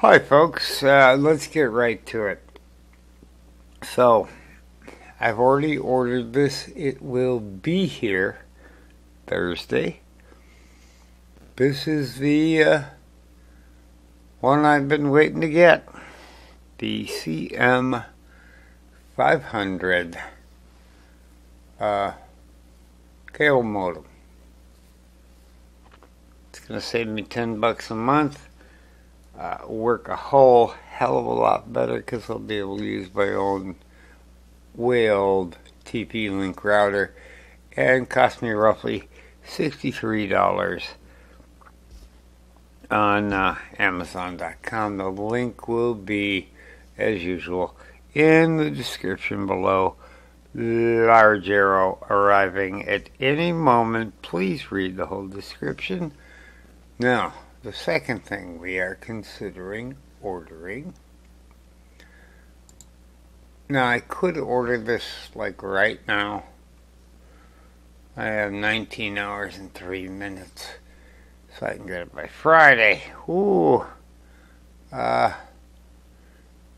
Hi, folks. Uh, let's get right to it. So, I've already ordered this. It will be here Thursday. This is the uh, one I've been waiting to get the CM 500 uh, cable modem. It's going to save me 10 bucks a month. Uh, work a whole hell of a lot better because I'll be able to use my own way old TP Link router and cost me roughly $63 on uh, Amazon.com. The link will be, as usual, in the description below. Large arrow arriving at any moment. Please read the whole description. Now, the second thing we are considering ordering. Now, I could order this like right now. I have 19 hours and 3 minutes, so I can get it by Friday. Ooh. Uh,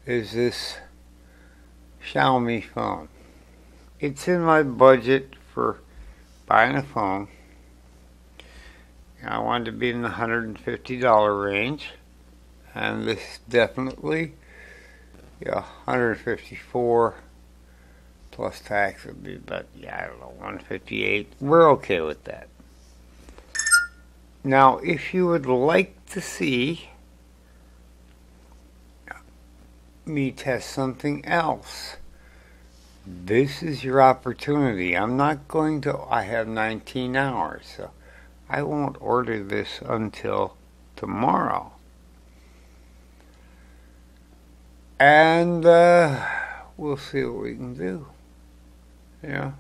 is this Xiaomi phone? It's in my budget for buying a phone. I wanted to be in the $150 range, and this definitely, yeah, 154 plus tax would be about, yeah, I don't know, 158. We're okay with that. Now, if you would like to see me test something else, this is your opportunity. I'm not going to, I have 19 hours, so I won't order this until tomorrow. And uh, we'll see what we can do. Yeah.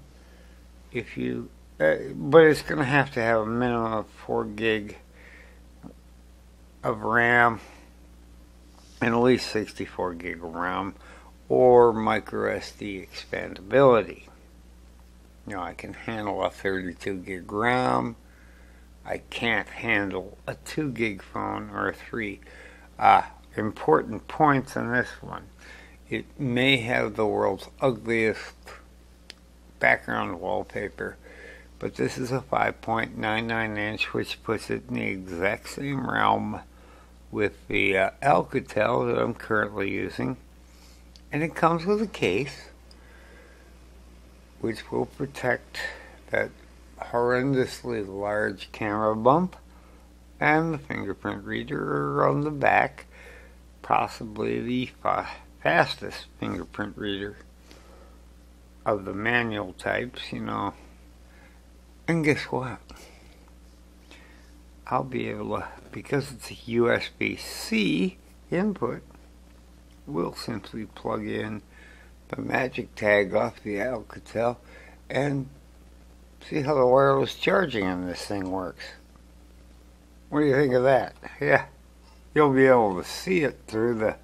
If you, uh, but it's going to have to have a minimum of 4 gig of RAM and at least 64 gig of RAM or micro SD expandability. You know, I can handle a 32 gig RAM. I can't handle a 2 gig phone or a 3. Uh, important points on this one. It may have the world's ugliest background wallpaper, but this is a 5.99 inch, which puts it in the exact same realm with the uh, Alcatel that I'm currently using. And it comes with a case, which will protect that horrendously large camera bump and the fingerprint reader on the back, possibly the fa fastest fingerprint reader of the manual types, you know. And guess what? I'll be able to, because it's a USB-C input, we'll simply plug in the magic tag off the Alcatel and see how the wireless charging on this thing works. What do you think of that? Yeah, you'll be able to see it through the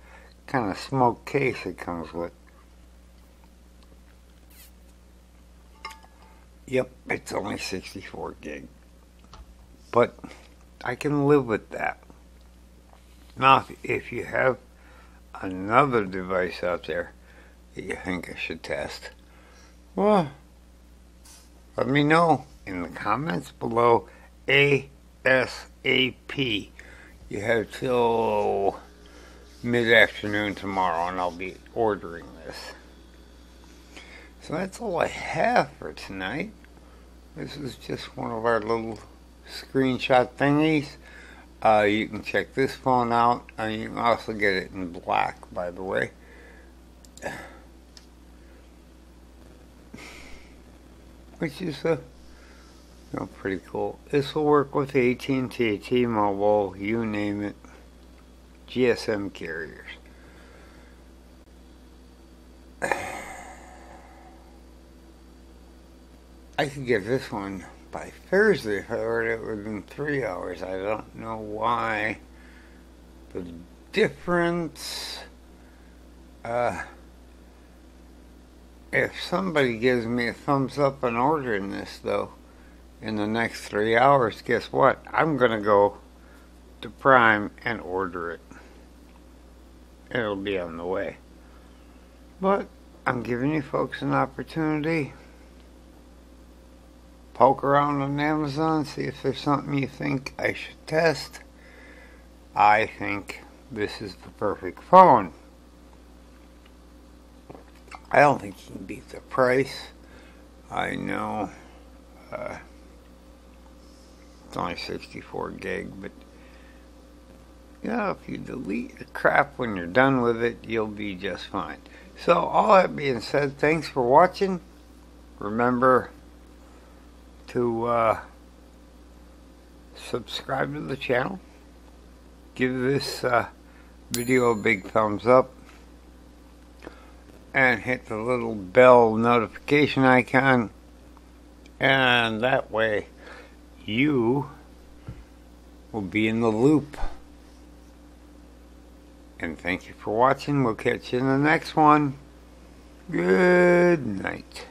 kind of smoke case it comes with. Yep, it's only 64 gig. But I can live with that. Now, if you have another device out there that you think I should test, well, let me know in the comments below ASAP. You have till mid-afternoon tomorrow and I'll be ordering this. So that's all I have for tonight. This is just one of our little screenshot thingies. Uh, you can check this phone out. and you can also get it in black, by the way. Which is a, you know, pretty cool. This will work with AT&T, T-Mobile, you name it, GSM carriers. I could get this one by Thursday if I ordered it within three hours. I don't know why. The difference, uh, if somebody gives me a thumbs up on ordering this, though, in the next three hours, guess what? I'm going to go to Prime and order it. it'll be on the way. But I'm giving you folks an opportunity. Poke around on Amazon, see if there's something you think I should test. I think this is the perfect phone. I don't think you can beat the price. I know uh, it's only 64 gig, but you know, if you delete the crap when you're done with it, you'll be just fine. So, all that being said, thanks for watching. Remember to uh, subscribe to the channel. Give this uh, video a big thumbs up. And hit the little bell notification icon. And that way you will be in the loop. And thank you for watching. We'll catch you in the next one. Good night.